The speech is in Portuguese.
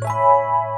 Música